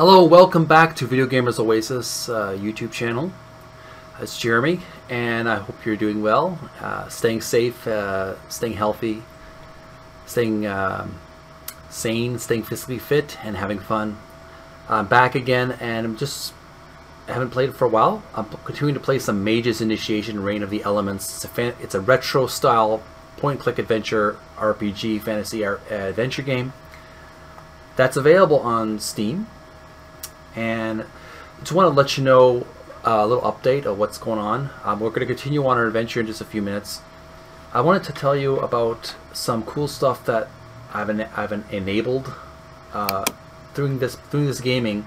Hello, welcome back to Video Gamers Oasis uh, YouTube channel. It's Jeremy, and I hope you're doing well, uh, staying safe, uh, staying healthy, staying um, sane, staying physically fit, and having fun. I'm back again, and I'm just I haven't played it for a while. I'm continuing to play some Mage's Initiation Reign of the Elements. It's a, it's a retro style point-click adventure RPG fantasy ar- adventure game that's available on Steam. And just want to let you know uh, a little update of what's going on. Um, we're going to continue on our adventure in just a few minutes. I wanted to tell you about some cool stuff that I've en- I've en- enabled uh, through this through this gaming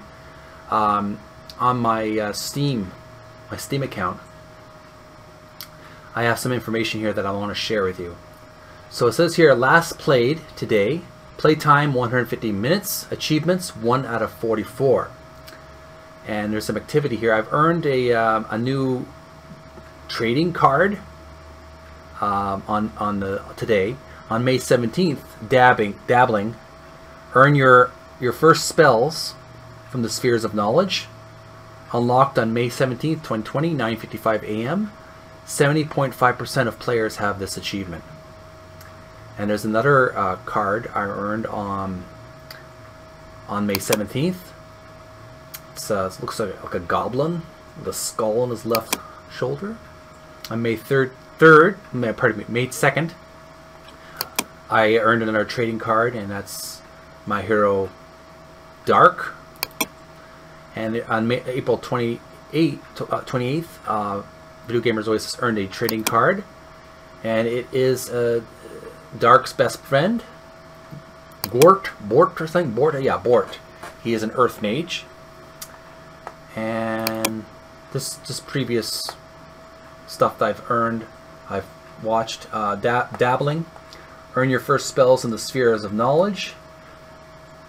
um, on my uh, Steam my Steam account. I have some information here that I want to share with you. So it says here last played today, playtime 150 minutes, achievements 1 out of 44. And there's some activity here. I've earned a, um, a new trading card um, on on the today on May 17th. Dabbing, dabbling, earn your your first spells from the spheres of knowledge. Unlocked on May 17th, 2020, 9:55 a.m. 70.5% of players have this achievement. And there's another uh, card I earned on on May 17th. It's, uh, it looks like, like a goblin with a skull on his left shoulder. On May 3rd, 3rd pardon me, May 2nd, I earned another trading card, and that's my hero Dark. And on May, April 28th, uh, 28th uh, Video Gamers Oasis earned a trading card, and it is uh, Dark's best friend, Bort, Bort or something, Bort, yeah, Bort. He is an Earth Mage, and this just previous stuff that I've earned, I've watched uh, dab dabbling, earn your first spells in the spheres of knowledge.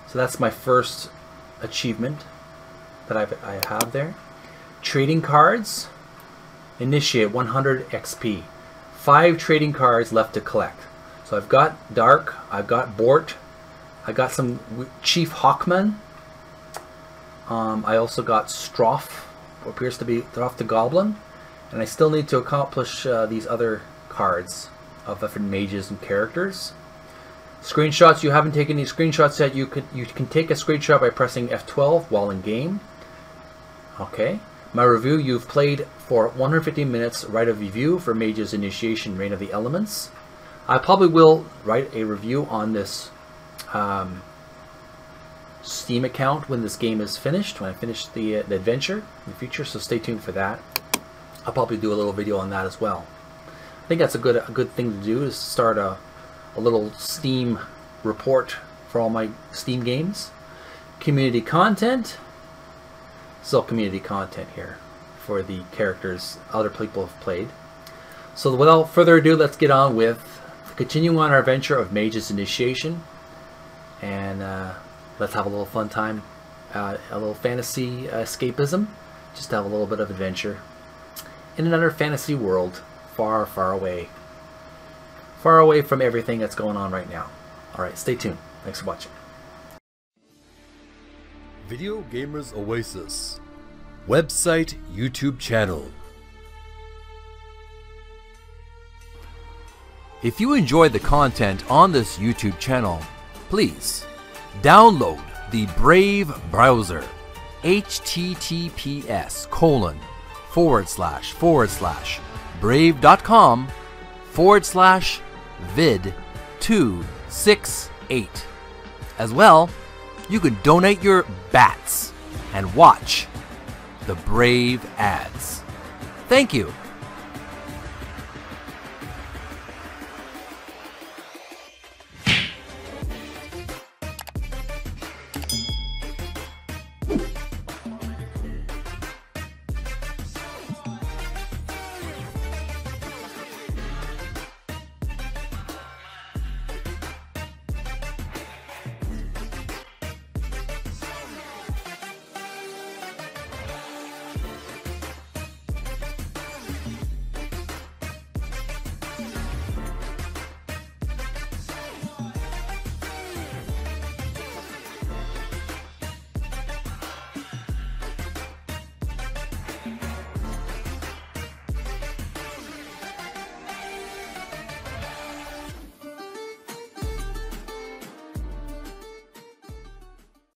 So that's my first achievement that I've, I have there. Trading cards, initiate 100 XP. Five trading cards left to collect. So I've got Dark, I've got Bort, I got some Chief Hawkman. Um, I also got Stroff, who appears to be Stroff the Goblin, and I still need to accomplish uh, these other cards of different mages and characters. Screenshots. You haven't taken any screenshots yet. You could you can take a screenshot by pressing F12 while in game. Okay. My review. You've played for 150 minutes. Write a review for Mage's Initiation Reign of the Elements. I probably will write a review on this um, Steam account when this game is finished, when I finish the, uh, the adventure in the future, so stay tuned for that. I'll probably do a little video on that as well. I think that's a good a good thing to do is start a, a little Steam report for all my Steam games. Community content. Still community content here for the characters other people have played. So without further ado, let's get on with continuing on our adventure of Mage's Initiation. And uh, let's have a little fun time, uh, a little fantasy escapism, just have a little bit of adventure in another fantasy world far, far away. Far away from everything that's going on right now. Alright, stay tuned. Thanks for watching. Video Gamers Oasis Website YouTube channel If you enjoy the content on this YouTube channel, please download the Brave browser https colon forward slash forward slash brave.com forward slash vid 268. As well, you can donate your bats and watch the Brave ads. Thank you.